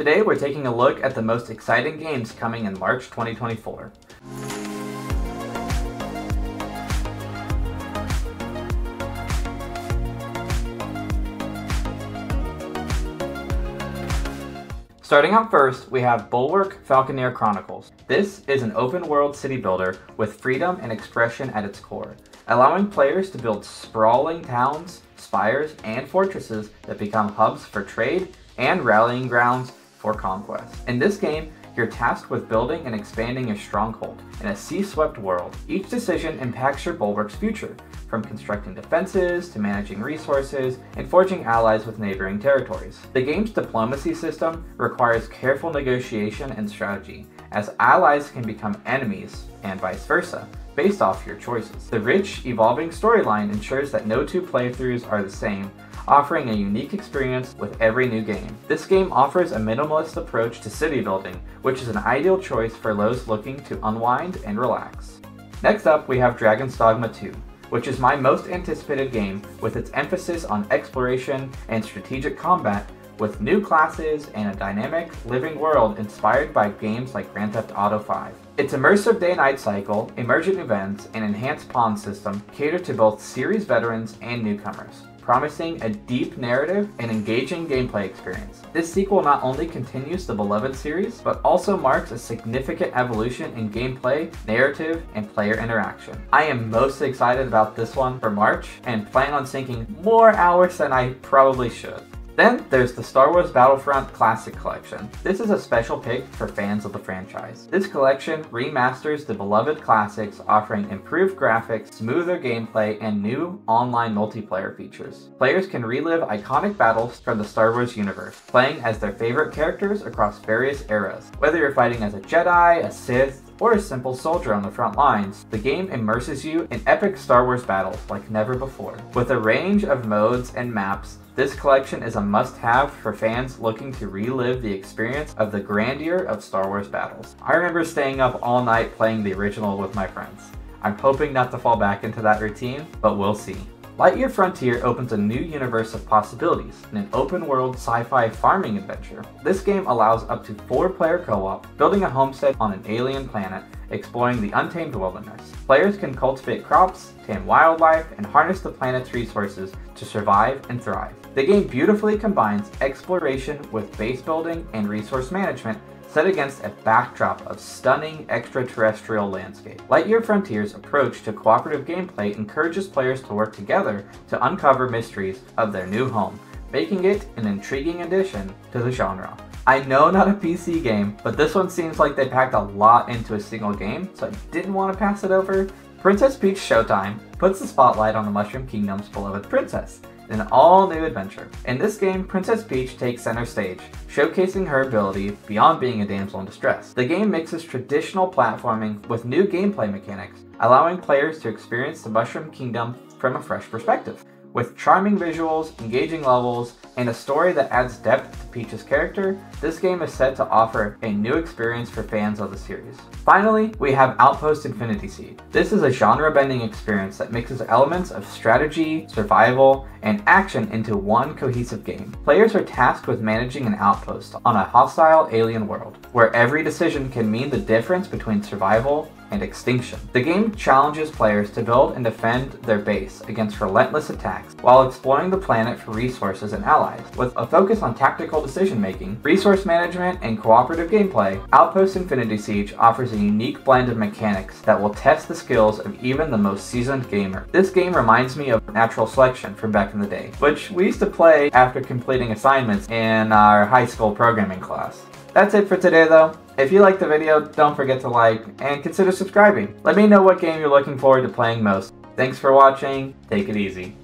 Today we're taking a look at the most exciting games coming in March 2024. Starting out first, we have Bulwark Falconeer Chronicles. This is an open world city builder with freedom and expression at its core, allowing players to build sprawling towns, spires, and fortresses that become hubs for trade and rallying grounds for conquest. In this game, you're tasked with building and expanding your stronghold in a sea-swept world. Each decision impacts your bulwark's future, from constructing defenses to managing resources and forging allies with neighboring territories. The game's diplomacy system requires careful negotiation and strategy, as allies can become enemies and vice versa, based off your choices. The rich, evolving storyline ensures that no two playthroughs are the same, offering a unique experience with every new game. This game offers a minimalist approach to city building, which is an ideal choice for those looking to unwind and relax. Next up, we have Dragon's Dogma 2, which is my most anticipated game with its emphasis on exploration and strategic combat with new classes and a dynamic, living world inspired by games like Grand Theft Auto 5. Its immersive day-night cycle, emergent events, and enhanced pawn system cater to both series veterans and newcomers promising a deep narrative and engaging gameplay experience. This sequel not only continues the beloved series, but also marks a significant evolution in gameplay, narrative, and player interaction. I am most excited about this one for March and plan on sinking more hours than I probably should. Then there's the Star Wars Battlefront Classic Collection. This is a special pick for fans of the franchise. This collection remasters the beloved classics, offering improved graphics, smoother gameplay, and new online multiplayer features. Players can relive iconic battles from the Star Wars universe, playing as their favorite characters across various eras. Whether you're fighting as a Jedi, a Sith, or a simple soldier on the front lines, the game immerses you in epic Star Wars battles like never before. With a range of modes and maps, this collection is a must-have for fans looking to relive the experience of the grandeur of Star Wars battles. I remember staying up all night playing the original with my friends. I'm hoping not to fall back into that routine, but we'll see. Lightyear Frontier opens a new universe of possibilities in an open-world sci-fi farming adventure. This game allows up to four-player co-op, building a homestead on an alien planet, exploring the untamed wilderness. Players can cultivate crops, tame wildlife, and harness the planet's resources to survive and thrive. The game beautifully combines exploration with base building and resource management set against a backdrop of stunning extraterrestrial landscape. Lightyear Frontier's approach to cooperative gameplay encourages players to work together to uncover mysteries of their new home, making it an intriguing addition to the genre. I know not a PC game, but this one seems like they packed a lot into a single game, so I didn't want to pass it over. Princess Peach Showtime puts the spotlight on the Mushroom Kingdom's beloved princess, an all-new adventure. In this game, Princess Peach takes center stage, showcasing her ability beyond being a damsel in distress. The game mixes traditional platforming with new gameplay mechanics, allowing players to experience the Mushroom Kingdom from a fresh perspective. With charming visuals, engaging levels, and a story that adds depth to Peach's character, this game is set to offer a new experience for fans of the series. Finally, we have Outpost Infinity Siege. This is a genre-bending experience that mixes elements of strategy, survival, and action into one cohesive game. Players are tasked with managing an outpost on a hostile alien world, where every decision can mean the difference between survival and extinction. The game challenges players to build and defend their base against relentless attacks while exploring the planet for resources and allies. With a focus on tactical decision making, resource management, and cooperative gameplay, Outpost Infinity Siege offers a unique blend of mechanics that will test the skills of even the most seasoned gamer. This game reminds me of Natural Selection from back in the day, which we used to play after completing assignments in our high school programming class. That's it for today though. If you liked the video, don't forget to like and consider subscribing. Let me know what game you're looking forward to playing most. Thanks for watching, take it easy.